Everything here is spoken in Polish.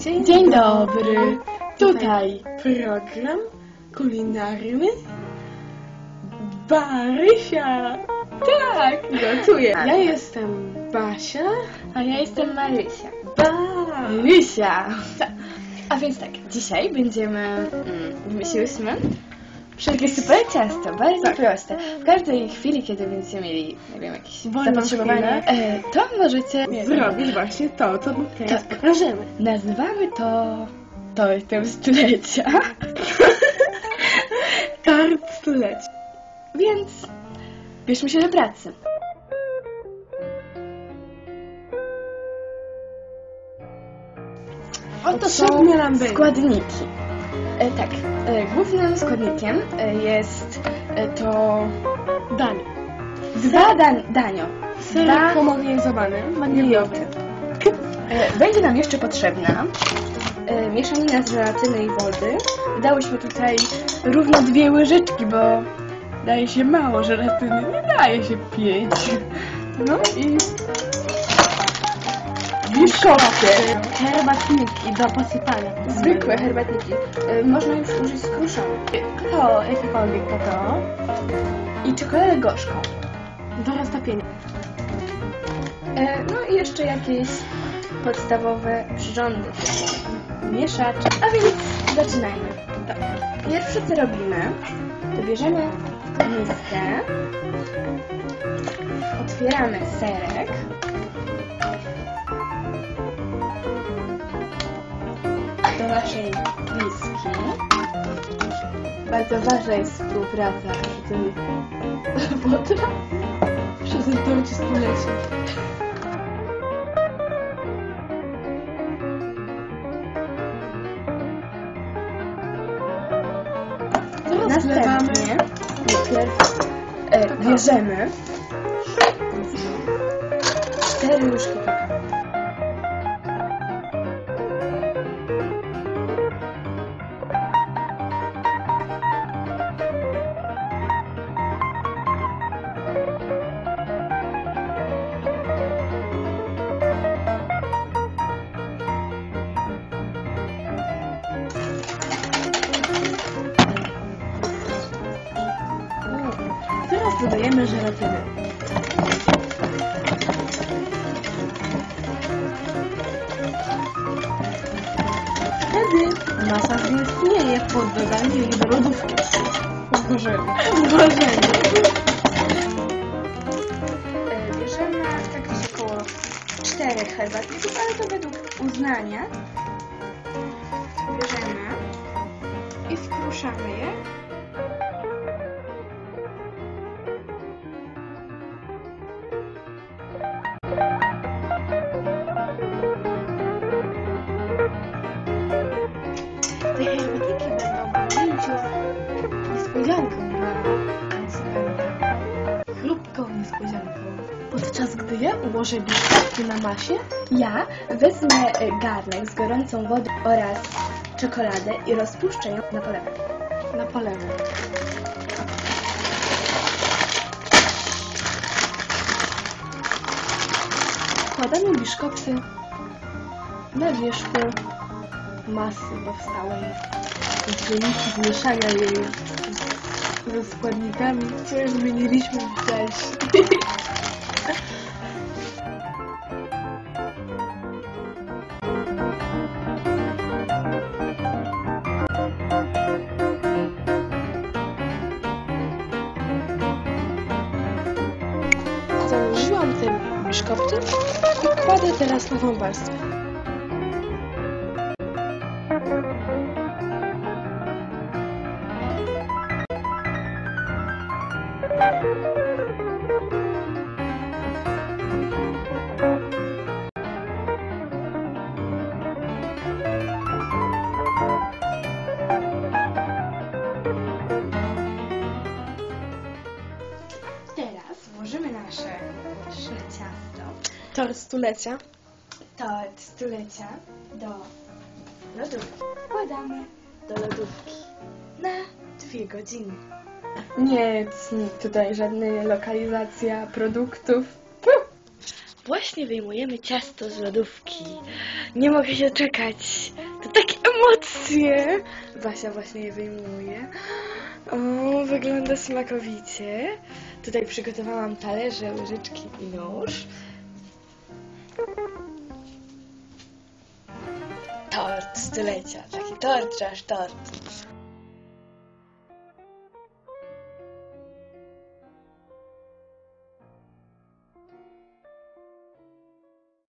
Dzień, Dzień dobry. Tutaj Program kulinarny Barysia. tak, gotuję. Ja jestem Basia. A ja jestem Marysia. Barysia. Tak. A więc tak, dzisiaj będziemy, mm, wymyśliłyśmy takie super ciasto, bardzo Tak. proste. W każdej chwili, kiedy będziecie mieli, nie wiem, jakieś Wolną zapotrzebowanie, e, to możecie Zrobić właśnie to, co teraz Tak. pokażemy. Nazywamy to tortem stulecia. Tort stulecia. Więc bierzmy się do pracy. Oto Potrzebne są składniki. E, tak, e, głównym składnikiem e, jest to Danie. dwa dan danio. Ser homogenizowany, waniliowy. E, Będzie nam jeszcze potrzebna mieszanina z żelatyny i wody. Dałyśmy tutaj równo dwie łyżeczki, bo daje się mało żelatyny, nie daje się pięć. No i biszkopty. Herbatniki do posypania. Zwykłe herbatniki. E, Można już użyć skruszone. Kakao, jakiekolwiek kakao. I czekoladę gorzką. Do roztopienia. E, No i jeszcze jakieś podstawowe przyrządy. Mieszacz. A więc zaczynajmy. Tak. Pierwsze co robimy, to bierzemy miskę, otwieramy serek, naszej miski. Bardzo ważna jest współpraca przy tym potra. Przez ten torcie wlewamy Następnie najpierw e, bierzemy cztery łyżki kakao. Dodajemy żelatynę. Wtedy masa zaistnieje pod dodaniem jej do lodówki. Uważajmy. Uważajmy. E, Bierzemy tak gdzieś około czterech herbatników, ale to według uznania. Bierzemy i skruszamy je. Niespodzianką dla konsumenta. Niespodzianką. Podczas gdy ja ułożę biszkopty na masie, Ja wezmę garnek z gorącą wodą oraz czekoladę i rozpuszczę ją na polewę. na polewę. Wkładamy biszkopty na wierzchu masy powstałej w wyniku zmieszania jej ze składnikami, które zmieniliśmy wcześniej. Założyłam te biszkopty i kładę teraz nową warstwę. Tort stulecia. tort stulecia do lodówki. Wkładamy do lodówki na dwie godziny. Nie, tutaj żadna lokalizacja produktów. Właśnie wyjmujemy ciasto z lodówki. Nie mogę się czekać. To takie emocje. Basia właśnie je wyjmuje. O, wygląda smakowicie. Tutaj przygotowałam talerze, łyżeczki i nóż. Tort stulecia. Taki tort, aż tort.